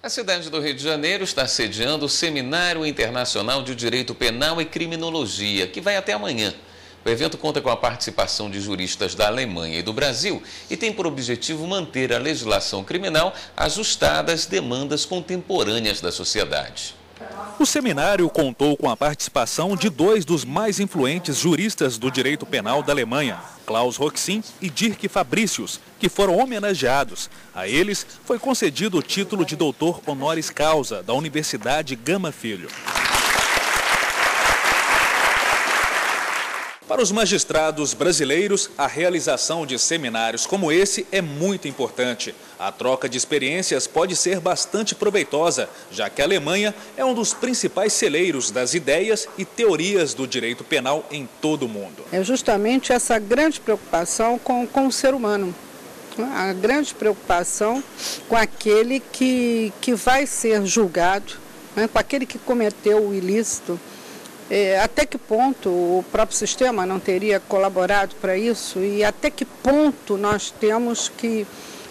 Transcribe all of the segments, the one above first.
A cidade do Rio de Janeiro está sediando o Seminário Internacional de Direito Penal e Criminologia, que vai até amanhã. O evento conta com a participação de juristas da Alemanha e do Brasil e tem por objetivo manter a legislação criminal ajustada às demandas contemporâneas da sociedade. O seminário contou com a participação de dois dos mais influentes juristas do direito penal da Alemanha, Klaus Roxin e Dirk Fabricius, que foram homenageados. A eles foi concedido o título de doutor honoris causa da Universidade Gama Filho. Para os magistrados brasileiros, a realização de seminários como esse é muito importante. A troca de experiências pode ser bastante proveitosa, já que a Alemanha é um dos principais celeiros das ideias e teorias do direito penal em todo o mundo. É justamente essa grande preocupação com, com o ser humano. A grande preocupação com aquele que, que vai ser julgado, né? com aquele que cometeu o ilícito é, até que ponto o próprio sistema não teria colaborado para isso e até que ponto nós temos que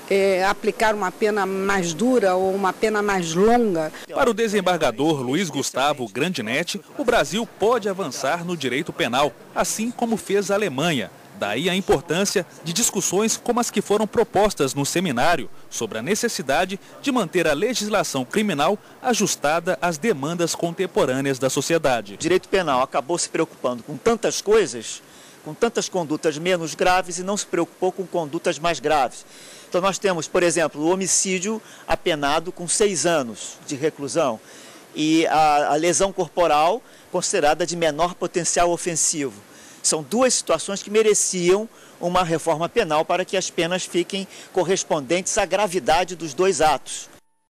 é, aplicar uma pena mais dura ou uma pena mais longa. Para o desembargador Luiz Gustavo Grandinetti, o Brasil pode avançar no direito penal, assim como fez a Alemanha. Daí a importância de discussões como as que foram propostas no seminário sobre a necessidade de manter a legislação criminal ajustada às demandas contemporâneas da sociedade. O direito penal acabou se preocupando com tantas coisas, com tantas condutas menos graves e não se preocupou com condutas mais graves. Então nós temos, por exemplo, o homicídio apenado com seis anos de reclusão e a, a lesão corporal considerada de menor potencial ofensivo. São duas situações que mereciam uma reforma penal para que as penas fiquem correspondentes à gravidade dos dois atos.